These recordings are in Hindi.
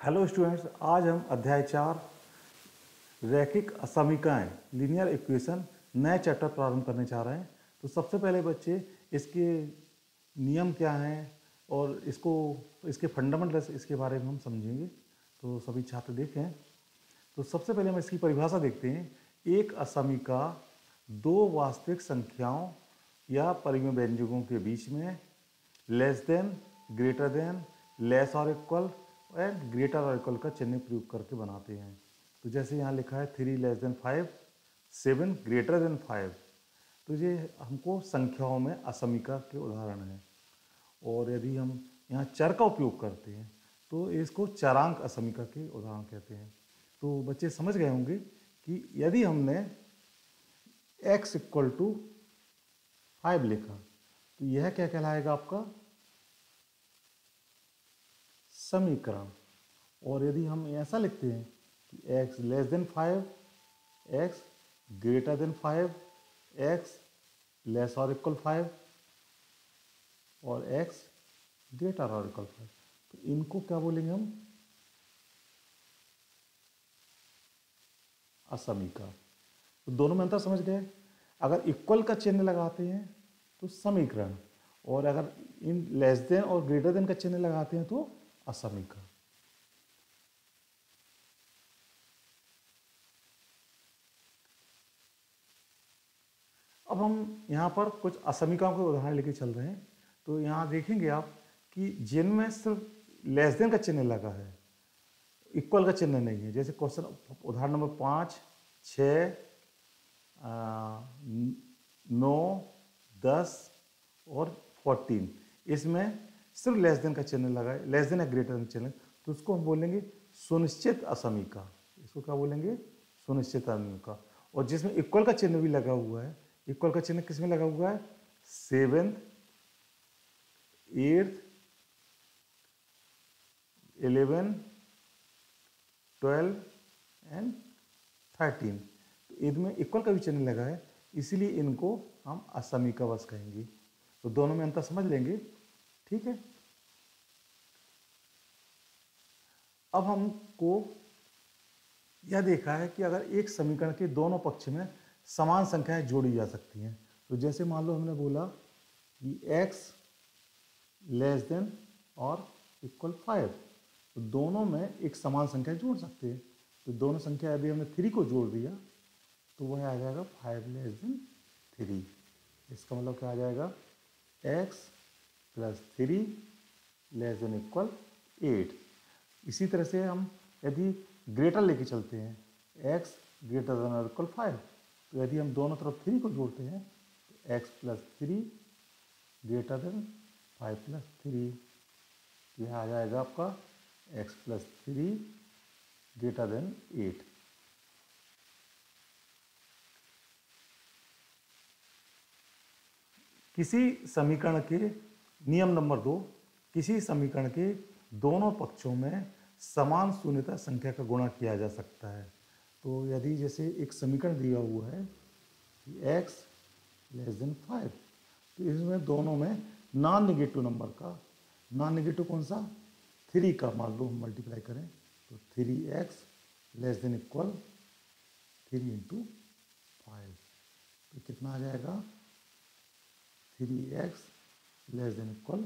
हेलो स्टूडेंट्स आज हम अध्याय चार, रैखिक असमीकाएँ लीनियर इक्वेशन नए चैप्टर प्रारंभ करने जा रहे हैं। तो सबसे पहले बच्चे, इसके नियम क्या हैं और इसको, इसके फंडामेंटल्स इसके बारे में हम समझेंगे। तो सभी छात्र देखें। तो सबसे पहले हम इसकी परिभाषा देखते हैं। एक असमिका दो वास्तविक संख्याओं या परिमेय व्यंजकों के बीच में less than greater than less और इक्वल एंड ग्रेटर और इक्वल का चिन्ह प्रयोग करके बनाते हैं। तो जैसे यहाँ लिखा है three less than five seven greater than five तो ये हमको संख्याओं में असमिका के उदाहरण हैं। और यदि हम यहाँ चर का उपयोग करते हैं तो इसको चरांक असमिका के उदाहरण कहते हैं। तो बच्चे समझ गए होंगे कि यदि हमने x इक्वल टू फाइव लिखा तो यह क्या कहलाएगा आपका? समीकरण। और यदि हम ऐसा लिखते हैं कि x less than five x greater than five x less और इक्वल फाइव और x ग्रेटर और इक्वल फाइव तो इनको क्या बोलेंगे हम? असमीकरण। तो दोनों में अंतर समझ गए? अगर इक्वल का चिन्ह लगाते हैं तो समीकरण। और अगर इन लेस देन और ग्रेटर देन का चिन्ह लगाते हैं तो असमीका अब हम यहाँ पर कुछ असमिकाओं के उदाहरण लेके चल रहे हैं। तो यहाँ देखेंगे आप कि जिनमें सिर्फ़ लेस देन का चिन्ह लगा है। इक्वल का चिन्ह नहीं है। जैसे क्वेश्चन उदाहरण नंबर पाँच, छ नौ दस और फोर्टीन इसमें सिर्फ़ लेस देन का चिन्ह लगा है लेस देन या ग्रेटर चिन्ह तो उसको हम बोलेंगे सुनिश्चित असमीका। इसको क्या बोलेंगे? सुनिश्चित असमीका। और जिसमें इक्वल का चिन्ह भी लगा हुआ है इक्वल का चिन्ह किसमें लगा हुआ है? Seventh eighth eleven twelve and thirteen तो इनमें इक्वल का भी चिन्ह लगा है, इसीलिए इनको हम असमीका बस कहेंगे। तो दोनों में अंतर समझ लेंगे। ठीक है? अब हमको यह देखा है कि अगर एक समीकरण के दोनों पक्ष में समान संख्याएँ जोड़ी जा सकती हैं तो जैसे मान लो हमने बोला कि x लेस देन और इक्वल फाइव तो दोनों में एक समान संख्या जोड़ सकते हैं। तो दोनों संख्या अभी हमने थ्री को जोड़ दिया तो वह आ जाएगा फाइव लेस देन थ्री इसका मतलब क्या आ जाएगा? x plus three less than equal eight इसी तरह से हम यदि ग्रेटर लेके चलते हैं एक्स ग्रेटर देन और इक्वल फाइव तो यदि हम दोनों तरफ़ थ्री को जोड़ते हैं तो x plus three greater than five plus three यह आ जाएगा आपका x plus three greater than eight किसी समीकरण के नियम नंबर दो, किसी समीकरण के दोनों पक्षों में समान शून्यता संख्या का गुणा किया जा सकता है। तो यदि जैसे एक समीकरण दिया हुआ है कि x लेस देन फाइव तो इसमें दोनों में नॉन निगेटिव नंबर का नॉन निगेटिव कौन सा? थ्री का, मान लो मल्टीप्लाई करें तो three x less than equal three into five तो कितना आ जाएगा? Three x less than equal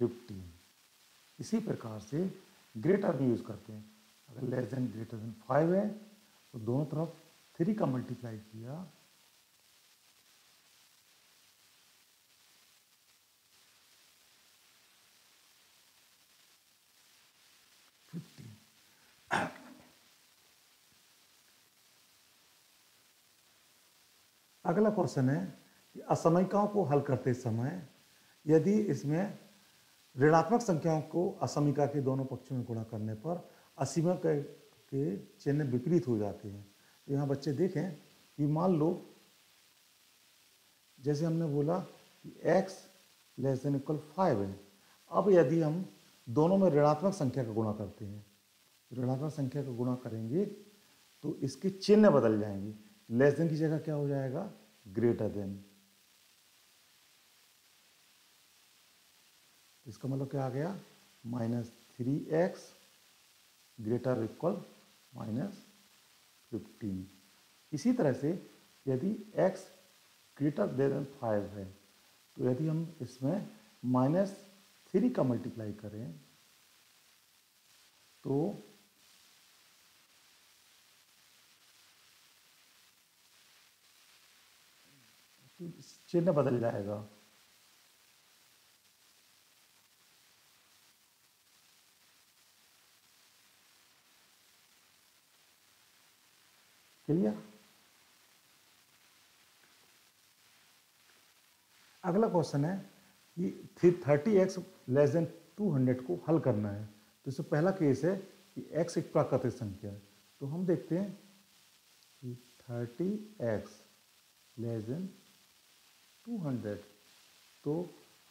fifteen इसी प्रकार से ग्रेटर भी यूज़ करते हैं। अगर less than greater than five है तो दोनों तरफ़ थ्री का मल्टीप्लाई किया। अगला क्वेश्चन है कि असमयिकाओं को हल करते समय यदि इसमें ऋणात्मक संख्याओं को असमिका के दोनों पक्षों में गुणा करने पर असीमा के के चिन्ह विपरीत हो जाते हैं। यहाँ बच्चे देखें कि मान लो, जैसे हमने बोला कि x less than equal five है। अब यदि हम दोनों में ऋणात्मक संख्या का गुणा करते हैं, ऋणात्मक संख्या का गुणा करेंगे तो इसके चिन्ह बदल जाएँगे। लेस देन की जगह क्या हो जाएगा? ग्रेटर देन इसका मतलब क्या आ गया? Minus three x greater equal minus fifteen. इसी तरह से यदि x ग्रेटर देन फाइव है तो यदि हम इसमें माइनस थ्री का मल्टीप्लाई करें तो चिन्ह बदल जाएगा क्लियर अगला क्वेश्चन है कि thirty x less than two hundred को हल करना है। तो इससे पहला केस है कि एक्स एक प्राकृतिक संख्या है। तो हम देखते हैं कि thirty x less than two hundred तो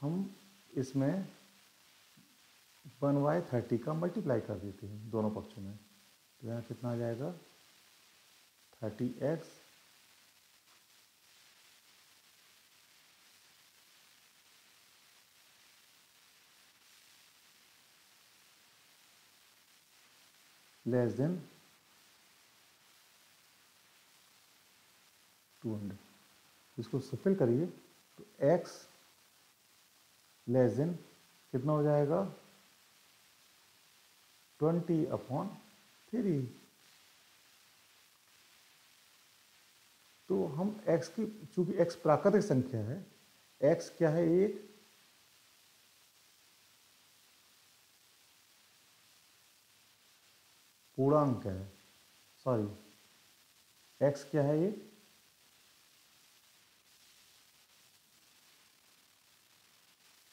हम इसमें वन बाई थर्टी का मल्टीप्लाई कर देते हैं दोनों पक्षों में। तो यहाँ कितना आ जाएगा? Thirty x less than two hundred इसको सफिल करिए तो एक्स लेस देन कितना हो जाएगा? ट्वेंटी अपॉन थ्री तो हम x की, चूँकि x प्राकृतिक संख्या है, x क्या है? एक पूर्णांक है। सॉरी x क्या है ये?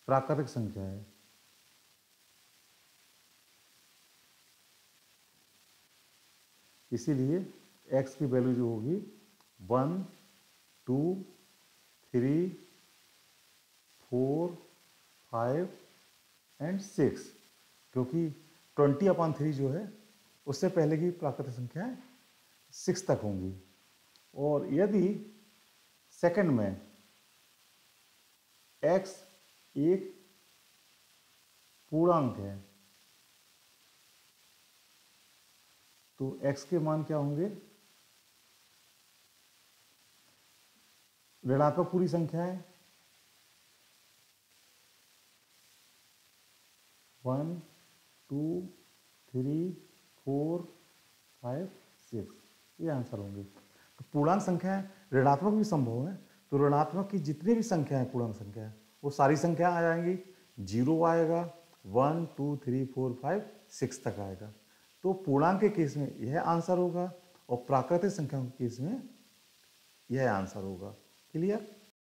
प्राकृतिक संख्या है। इसीलिए x की वैल्यू जो होगी one two three four five and six क्योंकि ट्वेंटी अपॉन थ्री जो है उससे पहले की प्राकृतिक संख्याएँ सिक्स तक होंगी। और यदि सेकंड में एक्स एक पूर्णांक है तो एक्स के मान क्या होंगे? ऋणात्मक पूरी संख्या है one two three four, five, six, ये आंसर होंगे। तो पूर्णांक संख्या ऋणात्मक भी संभव है तो ऋणात्मक की जितनी भी संख्या है, पूर्णांक संख्या है, वो सारी संख्या आ जाएँगी। ज़ीरो आएगा, one, two, three, four, five, six तक आएगा। तो पूर्णांक के केस में यह आंसर होगा और प्राकृतिक संख्या के केस में यह आंसर होगा। क्लियर?